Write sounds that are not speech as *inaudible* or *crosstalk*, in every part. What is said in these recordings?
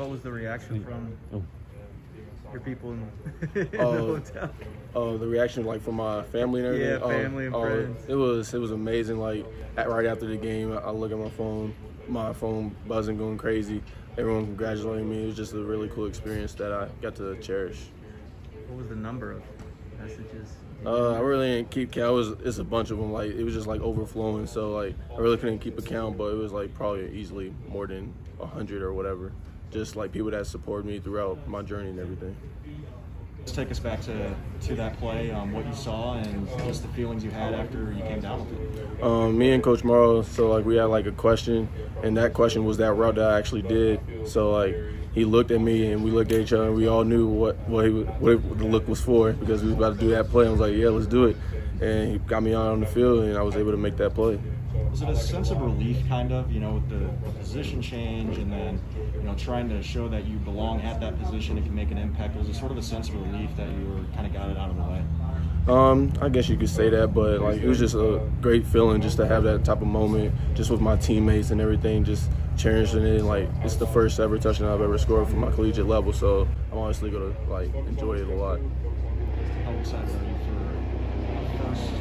What was the reaction from Oh. your people in, *laughs* in the Oh. hotel? Oh, the reaction like from my family and everything. Yeah, Oh, family and oh, friends. It was it was amazing. Like at, right after the game, I look at my phone, my phone buzzing, going crazy. Everyone congratulating me. It was just a really cool experience that I got to cherish. What was the number of messages? Uh, I really didn't keep count. It was it's a bunch of them. Like it was just like overflowing. So like I really couldn't keep a count, but it was like probably easily more than a hundred or whatever. Just like people that support me throughout my journey and everything. Just take us back to, to that play, um, what you saw, and just the feelings you had after you came down with it. Um, me and Coach Marrow, so like we had like a question, and that question was that route that I actually did. So like he looked at me, and we looked at each other, and we all knew what what, he, what the look was for because we was about to do that play. I was like, yeah, let's do it, and he got me out on the field, and I was able to make that play. Was it a sense of relief, kind of, you know, with the, the position change and then, you know, trying to show that you belong at that position if you make an impact? Was it sort of a sense of relief that you were kind of got it out of the way? Um, I guess you could say that, but like it was just a great feeling just to have that type of moment, just with my teammates and everything, just cherishing it. Like it's the first ever touchdown I've ever scored from my collegiate level, so I'm honestly gonna like enjoy it a lot. How excited are you for a first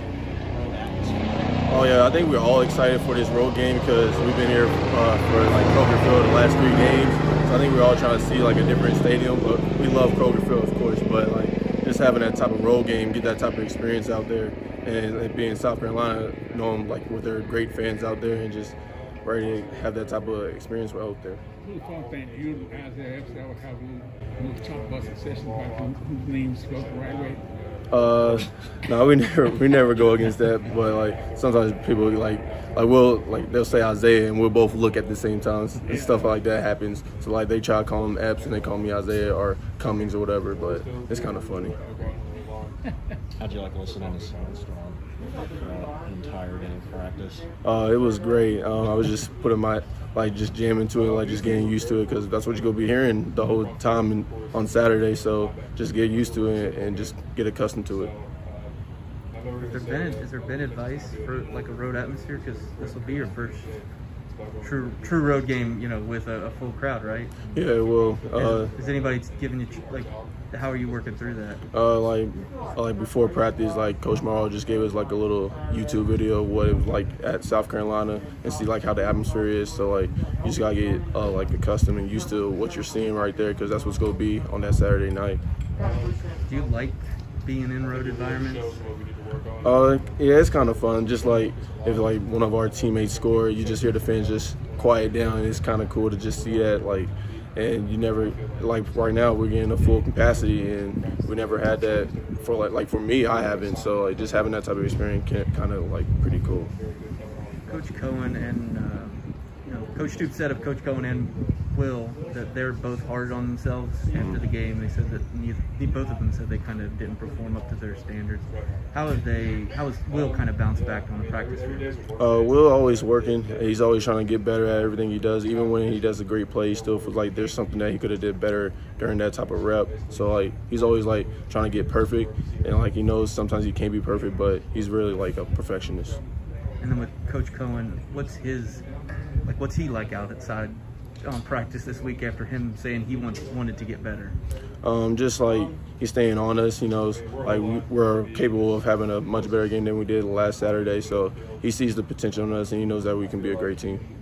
road atmosphere? Oh yeah, I think we're all excited for this road game because we've been here uh, for like Kroger Field the last three games. So I think we're all trying to see like a different stadium, but we love Kroger Field, of course. But like just having that type of road game, get that type of experience out there, and it being South Carolina, knowing like with their great fans out there, and just ready to have that type of experience out there. Thing. You Isaiah would have a little, little session about whose names go the right way. Uh, *laughs* no, we never we never go against that. But like sometimes people like like we'll like they'll say Isaiah and we'll both look at the same time. And stuff like that happens. So like they try to call him Epps and they call me Isaiah or Cummings or whatever. But it's kind of funny. How'd you like listening to Sandstorm throughout the entire day of practice? Uh, it was great. Um, I was just putting my like just jamming to it, like just getting used to it because that's what you're gonna be hearing the whole time in, on Saturday. So just get used to it and just get accustomed to it. Has there been has there been advice for like a road atmosphere? Because this will be your first true true road game, you know, with a, a full crowd, right? Yeah, well, uh, Is anybody giving you like? How are you working through that? uh, like like before practice, like Coach Marrow just gave us like a little YouTube video of what it was like at South Carolina and see like how the atmosphere is. So like you just gotta get uh, like accustomed and used to what you're seeing right there because that's what's gonna be on that Saturday night. Do you like being in road environments? Uh, yeah, it's kind of fun. Just like if like one of our teammates score, you just hear the fans just quiet down. It's kind of cool to just see that. Like, and you never like right now we're getting a full capacity, and we never had that for like like for me I haven't. So like just having that type of experience can kind of like pretty cool. Coach Coen and uh, you know Coach Stoops said of Coach Coen and Will that they're both hard on themselves after the game. They said that neither, both of them said they kind of didn't perform up to their standards. How have they? How has Will kind of bounced back on the practice field? Uh, Will always working. He's always trying to get better at everything he does. Even when he does a great play, he still feels like there's something that he could have did better during that type of rep. So like he's always like trying to get perfect, and like he knows sometimes he can't be perfect, but he's really like a perfectionist. And then with Coach Coen, what's his like? What's he like outside on practice this week after him saying he wanted to get better? Um, just like he's staying on us, he knows like we're capable of having a much better game than we did last Saturday. So he sees the potential in us, and he knows that we can be a great team.